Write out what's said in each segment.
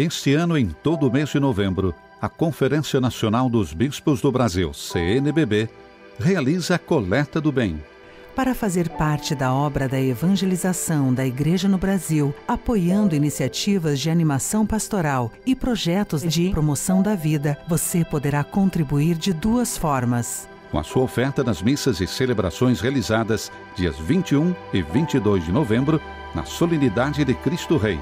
Este ano, em todo o mês de novembro, a Conferência Nacional dos Bispos do Brasil, CNBB, realiza a Coleta do Bem. Para fazer parte da obra da evangelização da Igreja no Brasil, apoiando iniciativas de animação pastoral e projetos de promoção da vida, você poderá contribuir de duas formas. Com a sua oferta nas missas e celebrações realizadas dias 21 e 22 de novembro, na Solenidade de Cristo Rei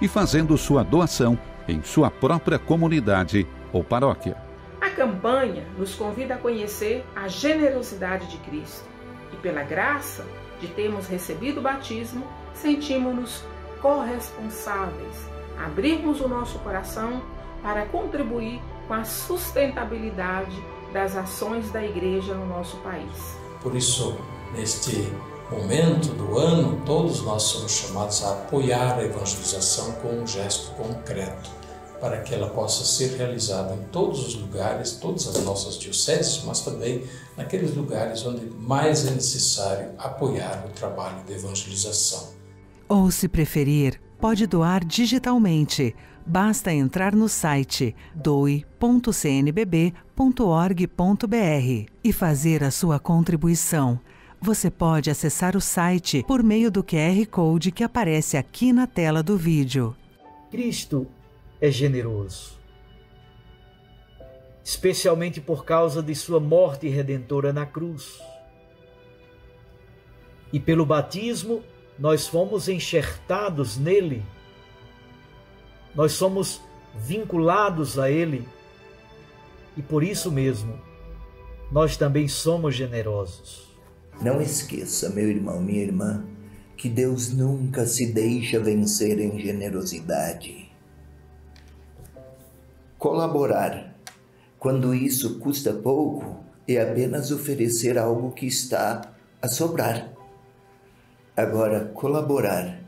e fazendo sua doação em sua própria comunidade ou paróquia. A campanha nos convida a conhecer a generosidade de Cristo e, pela graça de termos recebido o batismo, sentimos-nos corresponsáveis, abrirmos o nosso coração para contribuir com a sustentabilidade das ações da igreja no nosso país. Por isso, neste momento do ano, todos nós somos chamados a apoiar a evangelização com um gesto concreto, para que ela possa ser realizada em todos os lugares, todas as nossas dioceses, mas também naqueles lugares onde mais é necessário apoiar o trabalho de evangelização. Ou, se preferir, pode doar digitalmente. Basta entrar no site doe.cnbb.org.br e fazer a sua contribuição você pode acessar o site por meio do QR Code que aparece aqui na tela do vídeo. Cristo é generoso, especialmente por causa de sua morte redentora na cruz. E pelo batismo, nós fomos enxertados nele, nós somos vinculados a ele, e por isso mesmo, nós também somos generosos. Não esqueça, meu irmão, minha irmã, que Deus nunca se deixa vencer em generosidade. Colaborar, quando isso custa pouco, é apenas oferecer algo que está a sobrar. Agora, colaborar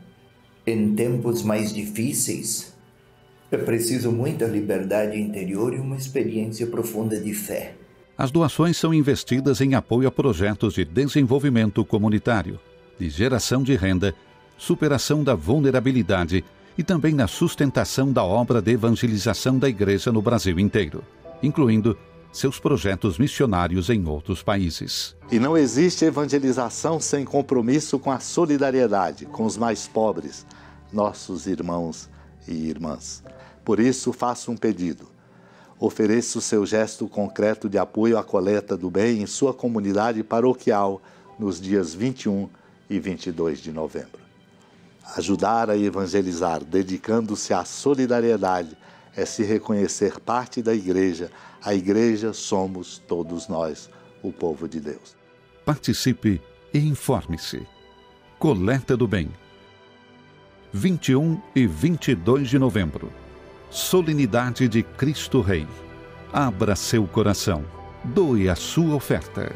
em tempos mais difíceis é preciso muita liberdade interior e uma experiência profunda de fé. As doações são investidas em apoio a projetos de desenvolvimento comunitário, de geração de renda, superação da vulnerabilidade e também na sustentação da obra de evangelização da Igreja no Brasil inteiro, incluindo seus projetos missionários em outros países. E não existe evangelização sem compromisso com a solidariedade com os mais pobres, nossos irmãos e irmãs. Por isso, faço um pedido ofereça o seu gesto concreto de apoio à coleta do bem em sua comunidade paroquial nos dias 21 e 22 de novembro. Ajudar a evangelizar, dedicando-se à solidariedade, é se reconhecer parte da igreja. A igreja somos todos nós, o povo de Deus. Participe e informe-se. Coleta do Bem. 21 e 22 de novembro solenidade de Cristo Rei. Abra seu coração, doe a sua oferta.